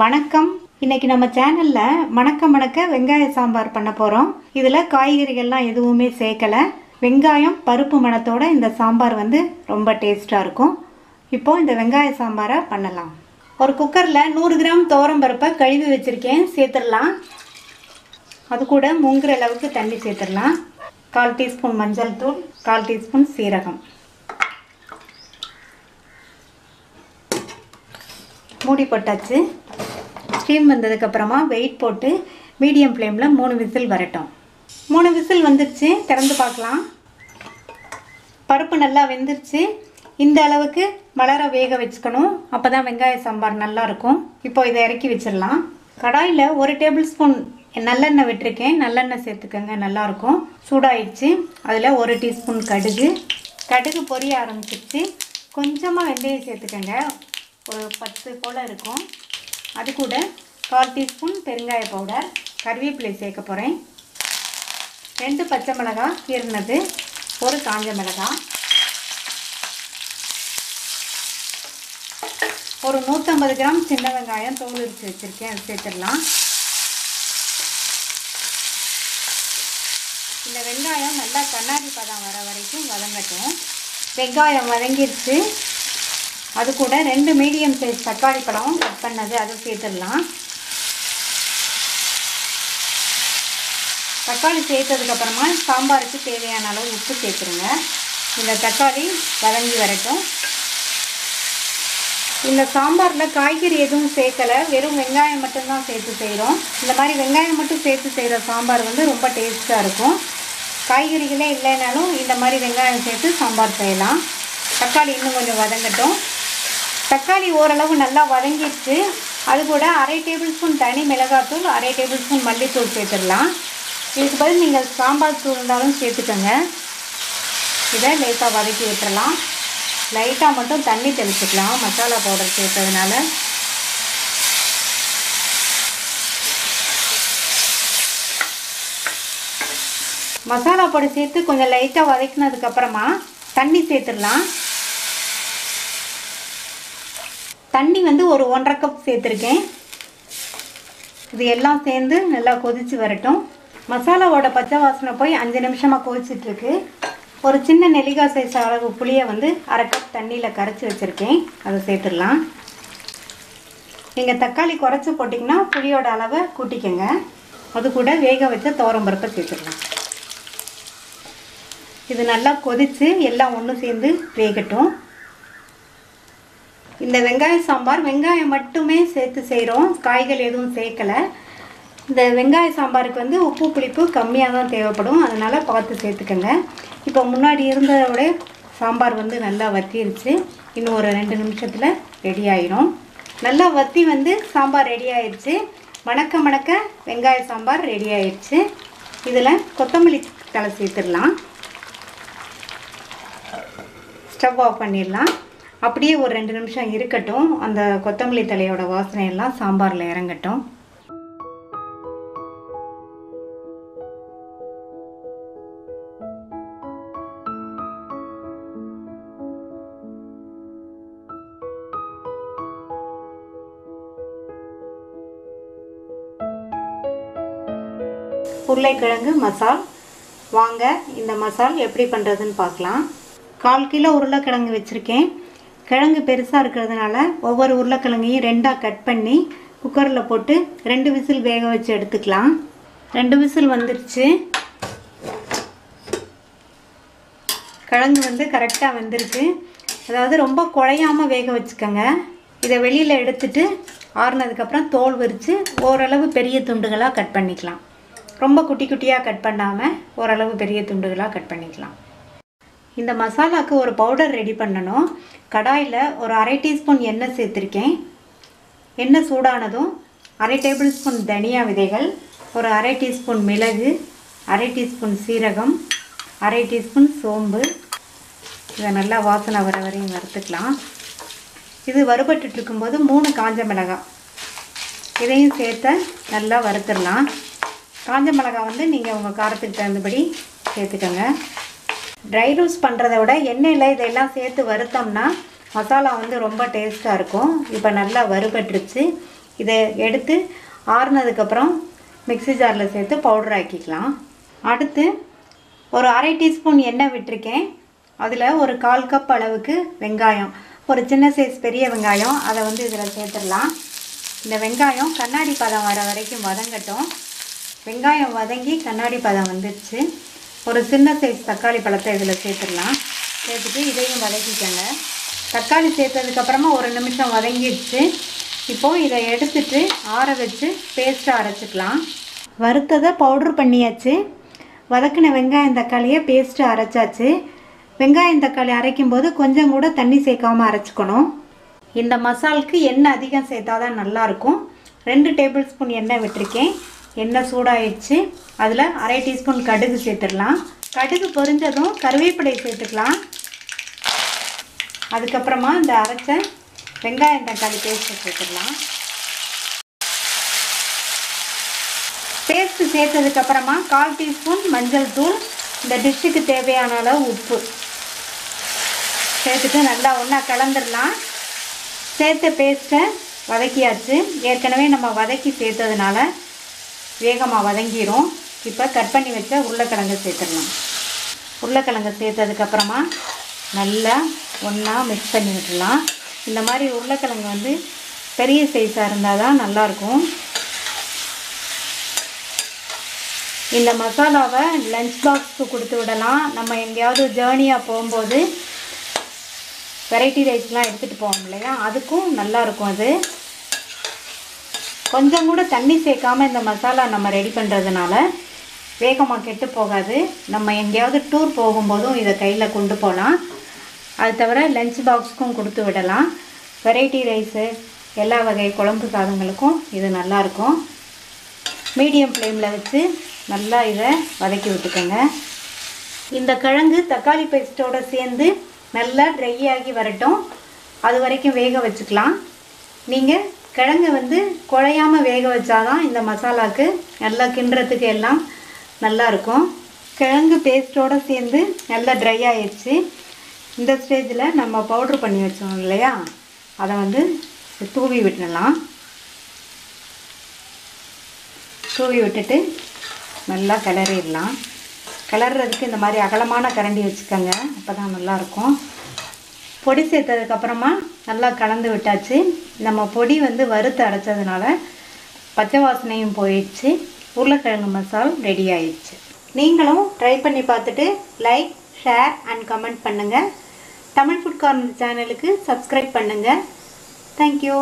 வணக்கம். இன்னைக்கு நம்ம சேனல்ல மணக்க மணக்க வெங்காய சாம்பார் பண்ண போறோம். இதுல காய்கறிகள்லாம் எதுவுமே சேர்க்கல. வெங்காயம் பருப்பு மணத்தோட இந்த சாம்பார் வந்து ரொம்ப டேஸ்டா இருக்கும். இப்போ இந்த வெங்காய சாம்பாரை பண்ணலாம். ஒரு குக்கர்ல நூறு கிராம் துவரம் பருப்பை கழுவி வச்சிருக்கேன். சேர்த்துடலாம். அது கூட முங்குற அளவுக்கு தண்ணி சேர்த்துடலாம். கால் டீஸ்பூன் மஞ்சள் தூள் கால் டீஸ்பூன் சீரகம். மூடி போட்டாச்சு. ஸ்டீம் வந்ததுக்கப்புறமா வெயிட் போட்டு மீடியம் ஃப்ளேமில் மூணு விசில் வரட்டும். மூணு விசில் வந்துருச்சு. திறந்து பார்க்கலாம். பருப்பு நல்லா வெந்துருச்சு. இந்த அளவுக்கு மலர வேக வச்சுக்கணும். அப்போ தான் வெங்காய சாம்பார் நல்லாயிருக்கும் இப்போ இதை இறக்கி வச்சிடலாம். கடாயில் ஒரு டேபிள் ஸ்பூன் நல்லெண்ணெய் விட்டுருக்கேன். நல்லெண்ணெய் சேர்த்துக்கோங்க நல்லாயிருக்கும் சூடாயிடுச்சு. அதில் ஒரு டீஸ்பூன் கடுகு. கடுகு பொரிய ஆரம்பிச்சிருச்சு. கொஞ்சமாக வெந்தயம் சேர்த்துக்கோங்க. ஒரு பத்து போல் இருக்கும். அது கூட கால் டீஸ்பூன் பெருங்காய பவுடர் கருவேப்பிலை சேர்க்க போகிறேன் ரெண்டு பச்சை மிளகாய் கீர்னது ஒரு காஞ்ச மிளகாய். ஒரு நூற்றம்பது கிராம் சின்ன வெங்காயம் தோல் உரிச்சு வச்சுருக்கேன் அது சேர்த்துடலாம். இந்த வெங்காயம் நல்லா கண்ணாடி பதம் வர வரைக்கும் வதங்கட்டும். வெங்காயம் வதங்கிடுச்சு அது கூட ரெண்டு மீடியம் சைஸ் தக்காளி பழம் கட் பண்ணது அதை சேர்த்துடலாம். தக்காளி சேர்த்ததுக்கப்புறமா சாம்பாருக்கு தேவையான அளவு உப்பு சேர்த்துருங்க. இந்த தக்காளி வதங்கி வரட்டும். இந்த சாம்பாரில் காய்கறி எதுவும் சேர்க்கலை. வெறும் வெங்காயம் மட்டும்தான் சேர்த்து செய்கிறோம் இந்த மாதிரி வெங்காயம் மட்டும் சேர்த்து செய்கிற சாம்பார் வந்து ரொம்ப டேஸ்ட்டாக இருக்கும். காய்கறிகளே இல்லைனாலும் இந்த மாதிரி வெங்காயம் சேர்த்து சாம்பார் செய்யலாம். தக்காளி இன்னும் கொஞ்சம் வதங்கட்டும். தக்காளி ஓரளவு நல்லா வதங்கிடுச்சு. அது கூட அரை டேபிள் ஸ்பூன் தனி மிளகாத்தூள் அரை டேபிள் ஸ்பூன் மல்லித்தூள் சேர்த்துடலாம். இதுக்கு பதில் நீங்கள் சாம்பார் தூள் இருந்தாலும் சேர்த்துக்கோங்க. இதை லேசாக வதக்கி விட்டுறலாம். லைட்டாக மட்டும் தண்ணி தெளிச்சுக்கலாம். மசாலா பவுடர் சேர்த்ததுனால. மசாலா பொடி சேர்த்து கொஞ்சம் லைட்டாக வதக்கினதுக்கப்புறமா தண்ணி சேர்த்துடலாம். தண்ணி வந்து ஒரு ஒன்றரை கப் சேர்த்துருக்கேன். இது எல்லாம் சேர்ந்து நல்லா கொதித்து வரட்டும். மசாலாவோட பச்சை வாசனை போய் அஞ்சு நிமிஷமாக கொதிச்சிட்ருக்கு. ஒரு சின்ன நெல்லிக்காய் சைஸ் அளவு புளியை வந்து அரை கப் தண்ணியில் கரைச்சி வச்சுருக்கேன். அதை சேர்த்துடலாம். நீங்கள் தக்காளி குறைச்சி போட்டிங்கன்னா புளியோட அளவை கூட்டிக்கோங்க. அது கூட வேக வச்ச தோரம் பருப்பை சேர்த்துடலாம். இது நல்லா கொதித்து எல்லாம் ஒன்று சேர்ந்து வேகட்டும். இந்த வெங்காய சாம்பார் வெங்காயம் மட்டுமே சேர்த்து செய்கிறோம் காய்கள் எதுவும் சேர்க்கலை. இந்த வெங்காய சாம்பாருக்கு வந்து உப்பு புளிப்பு கம்மியாக தான் தேவைப்படும். அதனால் பார்த்து சேர்த்துக்கோங்க. இப்போ முன்னாடி இருந்ததோட சாம்பார் வந்து நல்லா வத்திருச்சு. இன்னும் ஒரு ரெண்டு நிமிஷத்தில் ரெடி ஆயிரும். நல்லா வத்தி வந்து சாம்பார் ரெடி ஆயிடுச்சு மணக்க மணக்க வெங்காய சாம்பார் ரெடி ஆயிடுச்சு இதில் கொத்தமல்லி தலை சேர்த்துடலாம். ஸ்டவ் ஆஃப் பண்ணிடலாம். அப்படியே ஒரு ரெண்டு நிமிஷம் இருக்கட்டும். அந்த கொத்தமல்லி தலையோட வாசனை எல்லாம் சாம்பாரில் இறங்கட்டும். உருளைக்கிழங்கு மசால். வாங்க இந்த மசால் எப்படி பண்ணுறதுன்னு பார்க்கலாம். கால் கிலோ உருளைக்கிழங்கு வச்சுருக்கேன். கிழங்கு பெருசாக இருக்கிறதுனால ஒவ்வொரு உருளைக்கிழங்கையும் ரெண்டாக கட் பண்ணி குக்கரில் போட்டு ரெண்டு விசில் வேக வச்சு எடுத்துக்கலாம். ரெண்டு விசில் வந்துருச்சு. கிழங்கு வந்து கரெக்டாக வந்துருச்சு அதாவது ரொம்ப குழையாமல் வேக வச்சுக்கோங்க. இதை வெளியில் எடுத்துட்டு ஆறுனதுக்கப்புறம் தோல் விரித்து ஓரளவு பெரிய துண்டுகளாக கட் பண்ணிக்கலாம். ரொம்ப குட்டி குட்டியாக கட் பண்ணாமல் ஓரளவு பெரிய துண்டுகளாக கட் பண்ணிக்கலாம். இந்த மசாலாவுக்கு ஒரு பவுடர் ரெடி பண்ணணும். கடாயில் ஒரு அரை டீஸ்பூன் எண்ணெய் சேர்த்துருக்கேன். எண்ணெய் சூடானதும் அரை டேபிள் ஸ்பூன் தனியா விதைகள் ஒரு அரை டீஸ்பூன் மிளகு அரை டீஸ்பூன் சீரகம் அரை டீஸ்பூன் சோம்பு. இதை நல்லா வாசனை வர வரையும் வறுத்துக்கலாம். இது வறுபட்டுட்டு இருக்கும்போது மூணு காஞ்ச மிளகாய். இதையும் சேர்த்து நல்லா வறுத்துடலாம். காஞ்ச மிளகாய் வந்து நீங்கள் உங்கள் காரத்துக்கு தகுந்தபடி சேர்த்துக்கோங்க. ட்ரை ரோஸ்ட் பண்ணுறத விட எண்ணெயில் இதெல்லாம் சேர்த்து வறுத்தோம்னா மசாலா வந்து ரொம்ப டேஸ்ட்டாக இருக்கும். இப்போ நல்லா வறுபட்டுருச்சு. இதை எடுத்து ஆறுனதுக்கப்புறம் மிக்ஸி ஜாரில் சேர்த்து பவுடர் ஆக்கிக்கலாம். அடுத்து ஒரு அரை டீஸ்பூன் எண்ணெய் விட்டிருக்கேன். அதில் ஒரு கால் கப் அளவுக்கு வெங்காயம். ஒரு சின்ன சைஸ் பெரிய வெங்காயம். அதை வந்து இதில் சேர்த்துடலாம். இந்த வெங்காயம் கண்ணாடி பதம் வர வரைக்கும் வதங்கட்டும். வெங்காயம் வதங்கி கண்ணாடி பதம் வந்துடுச்சு ஒரு சின்ன சைஸ் தக்காளி பழத்தை இதில் சேர்த்துடலாம். சேர்த்துட்டு இதையும் வதக்கிக்கோங்க. தக்காளி சேர்த்ததுக்கப்புறமா ஒரு நிமிஷம் வதங்கிடுச்சு. இப்போது இதை எடுத்துட்டு ஆற வச்சு பேஸ்ட்டாக அரைச்சிக்கலாம். வறுத்ததை பவுட்ரு பண்ணியாச்சு. வதக்கின வெங்காயம் தக்காளியை பேஸ்ட்டு அரைச்சாச்சு. வெங்காயம் தக்காளி அரைக்கும் போது கொஞ்சம் கூட தண்ணி சேர்க்காமல் அரைச்சிக்கணும். இந்த மசாலுக்கு எண்ணெய் அதிகம் சேர்த்தா தான் நல்லாயிருக்கும் ரெண்டு டேபிள் ஸ்பூன் எண்ணெய் விட்டிருக்கேன். எண்ணெய் சூடாயிடுச்சு. அதில் அரை டீஸ்பூன் கடுகு சேர்த்துடலாம். கடுகு பொரிஞ்சதும் கருவேப்பிலை சேர்த்துக்கலாம். அதுக்கப்புறமா இந்த அரைச்ச வெங்காயம் தக்காளி பேஸ்ட்டை சேர்த்துடலாம். பேஸ்ட்டு சேர்த்ததுக்கப்புறமா கால் டீஸ்பூன் மஞ்சள் தூள் இந்த டிஷ்ஷுக்கு தேவையான அளவு உப்பு. சேர்த்துட்டு நல்லா ஒன்றா கலந்துடலாம். சேர்த்த பேஸ்ட்டை வதக்கியாச்சு. ஏற்கனவே நம்ம வதக்கி சேர்த்ததுனால வேகமாக வதங்கிரும். இப்போ கட் பண்ணி வச்ச உருளைக்கிழங்கு சேர்த்துடலாம். உருளைக்கிழங்கு சேர்த்ததுக்கப்புறமா நல்லா ஒன்றா மிக்ஸ் பண்ணி விட்டுடலாம். இந்த மாதிரி உருளைக்கிழங்கு வந்து பெரிய சைஸாக இருந்தால் தான் நல்லாயிருக்கும். இந்த மசாலாவை லஞ்ச் பாக்ஸுக்கு கொடுத்து விடலாம். நம்ம எங்கேயாவது ஜேர்னியாக போகும்போது வெரைட்டி ரைஸ்லாம் எடுத்துகிட்டு போவோம் இல்லையா? அதுக்கும் நல்லா இருக்கும் அது. கொஞ்சம் கூட தண்ணி சேர்க்காம இந்த மசாலா நம்ம ரெடி பண்ணுறதுனால வேகமாக கெட்டு போகாது. நம்ம எங்கேயாவது டூர் போகும்போதும் இதை கையில் கொண்டு போகலாம் அது தவிர லஞ்ச் பாக்ஸுக்கும் கொடுத்து விடலாம். வெரைட்டி ரைஸு எல்லா வகை குழம்பு சாதங்களுக்கும் இது நல்லாயிருக்கும் மீடியம் ஃப்ளேமில் வச்சு நல்லா இதை வதக்கி விட்டுக்கோங்க. இந்த கிழங்கு தக்காளி பேஸ்ட்டோடு சேர்ந்து நல்லா ட்ரை ஆகி வரட்டும். அது வரைக்கும் வேக வச்சுக்கலாம். நீங்கள் கிழங்கு வந்து குழையாமல் வேக வச்சாதான் இந்த மசாலாவுக்கு நல்லா கிண்டுறதுக்கு எல்லாம் நல்லா இருக்கும். கிழங்கு பேஸ்ட்டோடு சேர்ந்து நல்லா ட்ரை ஆயிடுச்சு. இந்த ஸ்டேஜில் நம்ம பவுட்ரு பண்ணி வச்சோம் இல்லையா? அதை வந்து தூவி விட்டுடலாம். தூவி விட்டுட்டு நல்லா கிளறிடலாம். கிளறதுக்கு இந்த மாதிரி அகலமான கரண்டி வச்சுக்கோங்க. அப்போ தான் நல்லாயிருக்கும் பொடி சேர்த்ததுக்கப்புறமா நல்லா கலந்து விட்டாச்சு. நம்ம பொடி வந்து வறுத்து அரைச்சதுனால பச்சை வாசனையும் போயிடுச்சு. உருளைக்கிழங்கு மசால் ரெடி ஆயிடுச்சு. நீங்களும் ட்ரை பண்ணி பார்த்துட்டு லைக் ஷேர் அண்ட் கமெண்ட் பண்ணுங்கள் தமிழ் ஃபுட் கார்னர் சேனலுக்கு சப்ஸ்கிரைப் பண்ணுங்கள் தேங்க்யூ